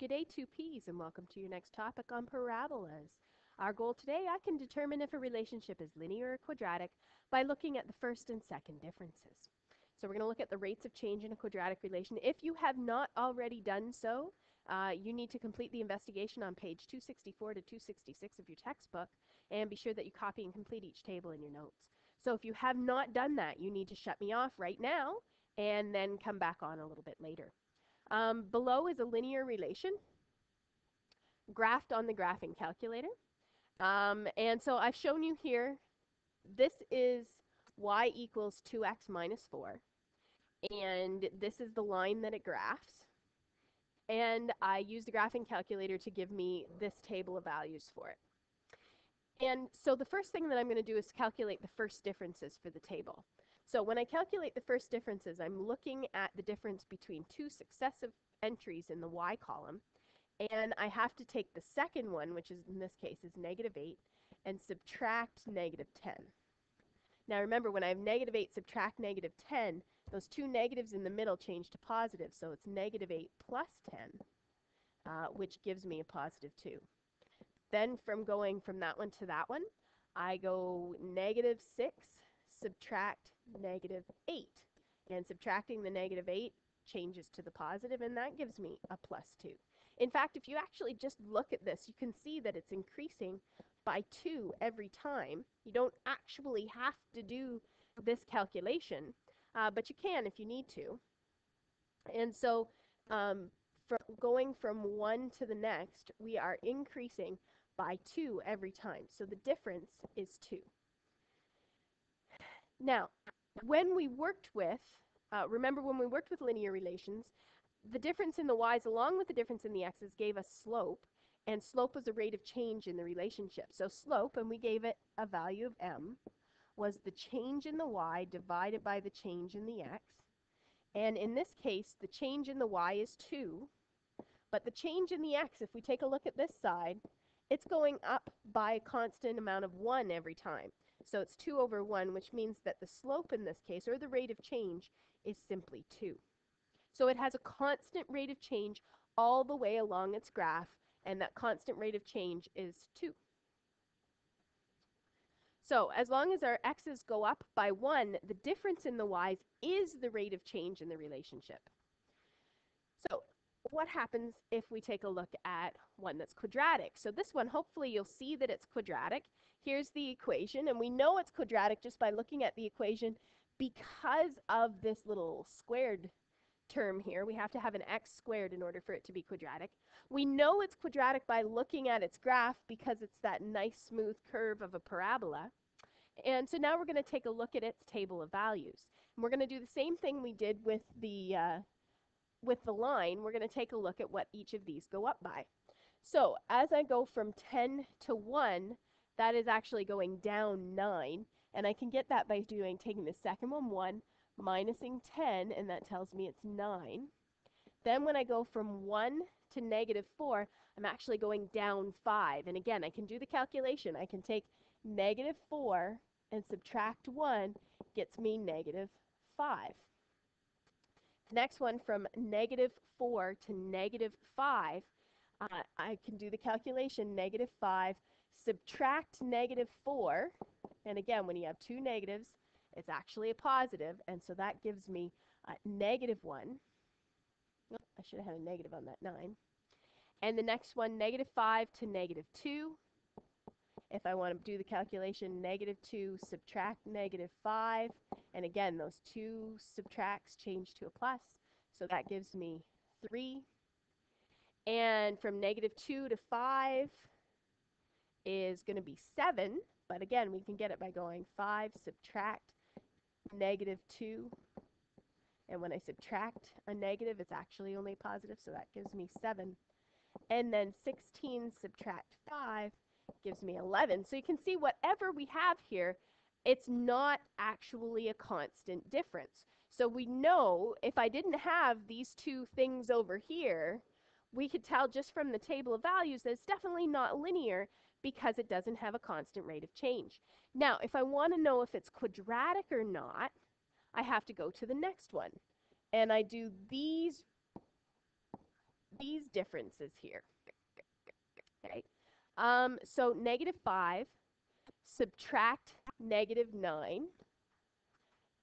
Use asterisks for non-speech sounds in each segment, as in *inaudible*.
G'day 2Ps and welcome to your next topic on parabolas. Our goal today, I can determine if a relationship is linear or quadratic by looking at the first and second differences. So we're going to look at the rates of change in a quadratic relation. If you have not already done so, uh, you need to complete the investigation on page 264 to 266 of your textbook and be sure that you copy and complete each table in your notes. So if you have not done that, you need to shut me off right now and then come back on a little bit later. Um, below is a linear relation graphed on the graphing calculator. Um, and so I've shown you here, this is y equals 2x minus 4. And this is the line that it graphs. And I use the graphing calculator to give me this table of values for it. And so the first thing that I'm going to do is calculate the first differences for the table. So when I calculate the first differences, I'm looking at the difference between two successive entries in the y column, and I have to take the second one, which is in this case is negative 8, and subtract negative 10. Now remember, when I have negative 8 subtract negative 10, those two negatives in the middle change to positive, so it's negative 8 plus 10, uh, which gives me a positive 2. Then from going from that one to that one, I go negative 6 subtract negative 8. And subtracting the negative 8 changes to the positive, and that gives me a plus 2. In fact, if you actually just look at this, you can see that it's increasing by 2 every time. You don't actually have to do this calculation, uh, but you can if you need to. And so um, going from one to the next, we are increasing by 2 every time. So the difference is 2. Now, when we worked with, uh, remember when we worked with linear relations, the difference in the y's along with the difference in the x's gave us slope, and slope was a rate of change in the relationship. So slope, and we gave it a value of m, was the change in the y divided by the change in the x. And in this case, the change in the y is 2, but the change in the x, if we take a look at this side, it's going up by a constant amount of 1 every time. So it's 2 over 1, which means that the slope in this case, or the rate of change, is simply 2. So it has a constant rate of change all the way along its graph, and that constant rate of change is 2. So as long as our x's go up by 1, the difference in the y's is the rate of change in the relationship. So what happens if we take a look at one that's quadratic? So this one, hopefully you'll see that it's quadratic. Here's the equation, and we know it's quadratic just by looking at the equation because of this little squared term here. We have to have an x squared in order for it to be quadratic. We know it's quadratic by looking at its graph because it's that nice smooth curve of a parabola. And so now we're going to take a look at its table of values. And we're going to do the same thing we did with the uh, with the line, we're going to take a look at what each of these go up by. So as I go from 10 to 1, that is actually going down 9. And I can get that by doing taking the second one, 1, minusing 10, and that tells me it's 9. Then when I go from 1 to negative 4, I'm actually going down 5. And again, I can do the calculation. I can take negative 4 and subtract 1 gets me negative 5. Next one from negative 4 to negative 5, uh, I can do the calculation, negative 5, subtract negative 4, and again, when you have two negatives, it's actually a positive, and so that gives me uh, negative 1. Oh, I should have had a negative on that 9. And the next one, negative 5 to negative 2. If I want to do the calculation, negative 2 subtract negative 5, and again, those two subtracts change to a plus, so that gives me 3. And from negative 2 to 5 is going to be 7, but again, we can get it by going 5 subtract negative 2. And when I subtract a negative, it's actually only positive, so that gives me 7. And then 16 subtract 5 gives me 11. So you can see whatever we have here, it's not actually a constant difference. So we know if I didn't have these two things over here, we could tell just from the table of values that it's definitely not linear because it doesn't have a constant rate of change. Now, if I want to know if it's quadratic or not, I have to go to the next one. And I do these these differences here. Okay, um, so negative 5, subtract negative 9,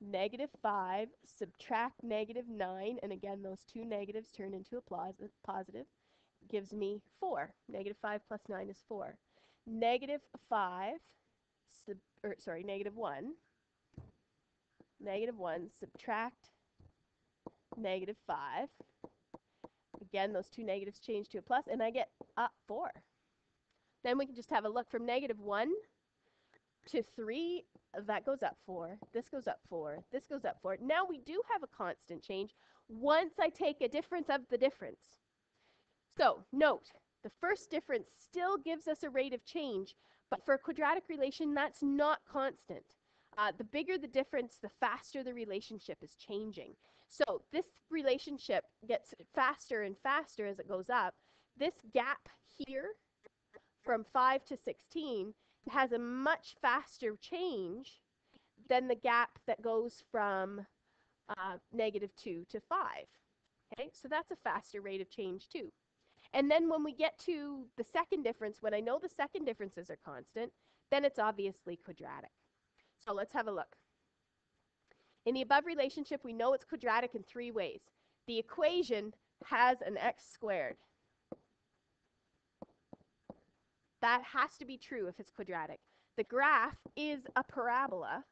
negative 5, subtract negative 9, and again, those two negatives turn into a positive, gives me 4. Negative 5 plus 9 is 4. Negative 5, sub, or sorry, negative 1, negative 1, subtract negative 5. Again, those two negatives change to a plus, and I get up 4. Then we can just have a look from negative 1 to 3. That goes up 4. This goes up 4. This goes up 4. Now we do have a constant change once I take a difference of the difference. So note, the first difference still gives us a rate of change, but for a quadratic relation, that's not constant. Uh, the bigger the difference, the faster the relationship is changing. So this relationship gets faster and faster as it goes up. This gap here from 5 to 16 has a much faster change than the gap that goes from uh, negative 2 to 5. Okay, so that's a faster rate of change too. And then when we get to the second difference, when I know the second differences are constant, then it's obviously quadratic. So let's have a look. In the above relationship, we know it's quadratic in three ways. The equation has an x squared. That has to be true if it's quadratic. The graph is a parabola.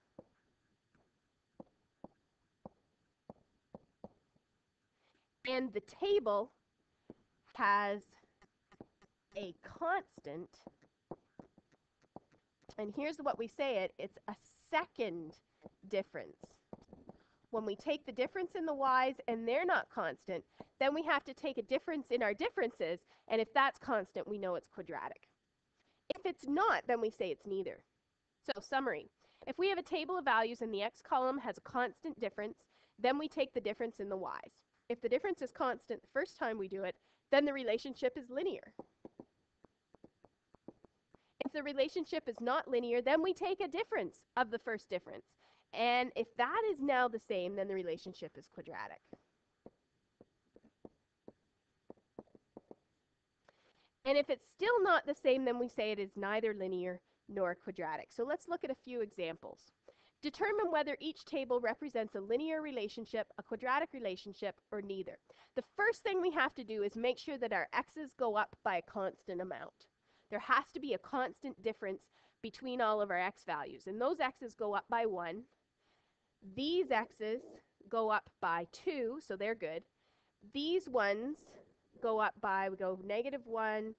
And the table has a constant. And here's what we say it, it's a second difference when we take the difference in the y's and they're not constant, then we have to take a difference in our differences, and if that's constant, we know it's quadratic. If it's not, then we say it's neither. So summary, if we have a table of values and the x column has a constant difference, then we take the difference in the y's. If the difference is constant the first time we do it, then the relationship is linear. If the relationship is not linear, then we take a difference of the first difference. And if that is now the same, then the relationship is quadratic. And if it's still not the same, then we say it is neither linear nor quadratic. So let's look at a few examples. Determine whether each table represents a linear relationship, a quadratic relationship, or neither. The first thing we have to do is make sure that our x's go up by a constant amount. There has to be a constant difference between all of our x values, and those x's go up by 1, these x's go up by 2, so they're good. These ones go up by, we go negative 1.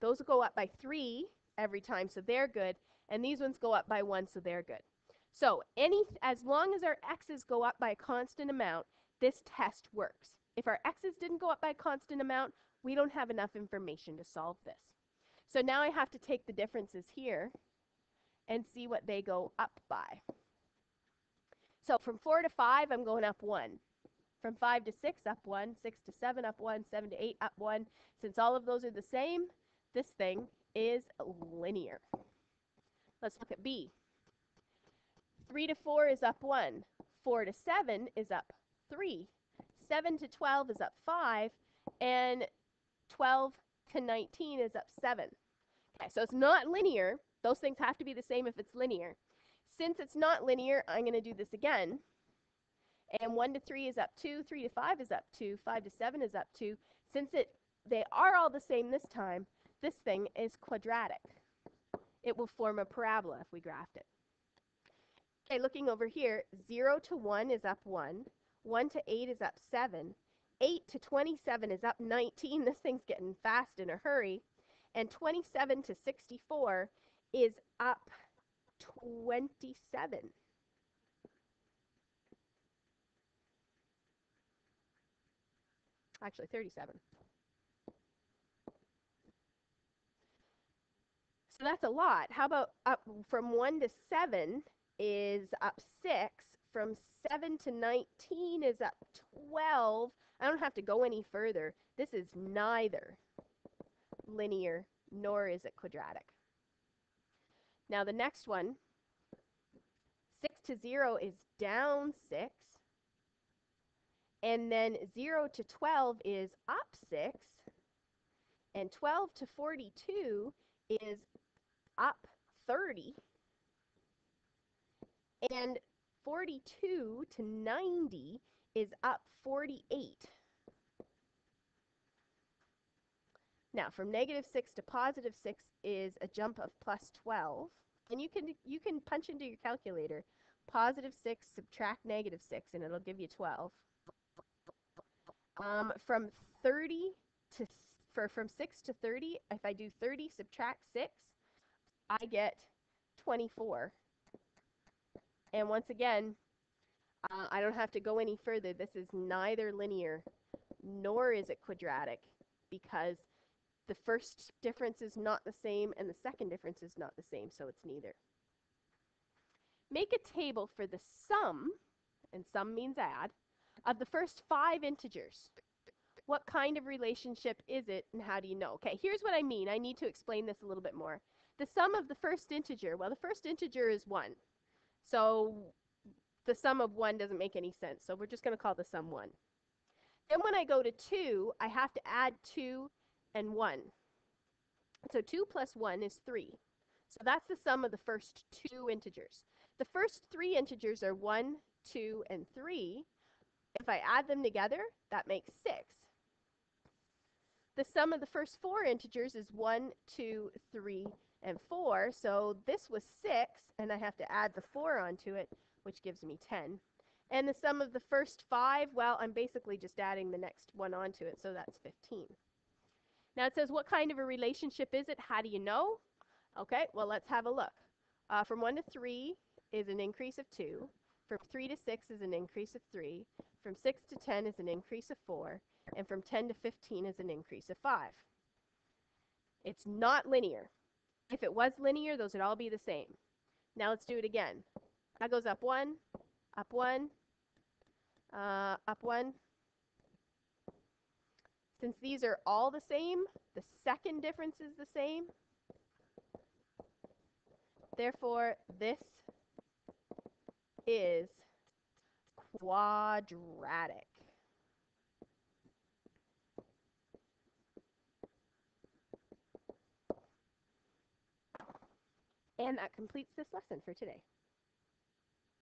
Those go up by 3 every time, so they're good. And these ones go up by 1, so they're good. So any, as long as our x's go up by a constant amount, this test works. If our x's didn't go up by a constant amount, we don't have enough information to solve this. So now I have to take the differences here and see what they go up by. So from 4 to 5, I'm going up 1. From 5 to 6, up 1. 6 to 7, up 1. 7 to 8, up 1. Since all of those are the same, this thing is linear. Let's look at B. 3 to 4 is up 1. 4 to 7 is up 3. 7 to 12 is up 5. And 12 to 19 is up 7. Okay, so it's not linear. Those things have to be the same if it's linear. Since it's not linear, I'm going to do this again. And 1 to 3 is up 2, 3 to 5 is up 2, 5 to 7 is up 2. Since it they are all the same this time, this thing is quadratic. It will form a parabola if we graphed it. Okay, looking over here, 0 to 1 is up 1, 1 to 8 is up 7, 8 to 27 is up 19. *laughs* This thing's getting fast in a hurry. And 27 to 64 is up 27. Actually, 37. So that's a lot. How about up from 1 to 7 is up 6. From 7 to 19 is up 12. I don't have to go any further. This is neither linear nor is it quadratic. Now the next one, 6 to 0 is down 6. And then 0 to 12 is up 6. And 12 to 42 is up 30. And 42 to 90 is up 48. Now, from negative 6 to positive 6 is a jump of plus 12. And you can, you can punch into your calculator positive 6 subtract negative 6, and it'll give you 12. Um, from 30 to, for, from 6 to 30, if I do 30 subtract 6, I get 24. And once again, uh, I don't have to go any further. This is neither linear nor is it quadratic because the first difference is not the same and the second difference is not the same, so it's neither. Make a table for the sum, and sum means add, of the first five integers. What kind of relationship is it and how do you know? Okay, here's what I mean. I need to explain this a little bit more. The sum of the first integer, well, the first integer is 1. So the sum of 1 doesn't make any sense. So we're just going to call the sum 1. Then when I go to 2, I have to add 2 and 1. So 2 plus 1 is 3. So that's the sum of the first two integers. The first three integers are 1, 2, and 3. If I add them together, that makes 6. The sum of the first four integers is 1, 2, 3, and 4. So this was 6, and I have to add the 4 onto it, which gives me 10. And the sum of the first five, well, I'm basically just adding the next one onto it, so that's 15. Now it says, what kind of a relationship is it? How do you know? Okay, well, let's have a look. Uh, from 1 to 3 is an increase of 2. From 3 to 6 is an increase of 3. From 6 to 10 is an increase of 4. And from 10 to 15 is an increase of 5. It's not linear. If it was linear, those would all be the same. Now let's do it again. That goes up 1, up 1, uh, up 1. Since these are all the same, the second difference is the same. Therefore, this is quadratic. And that completes this lesson for today.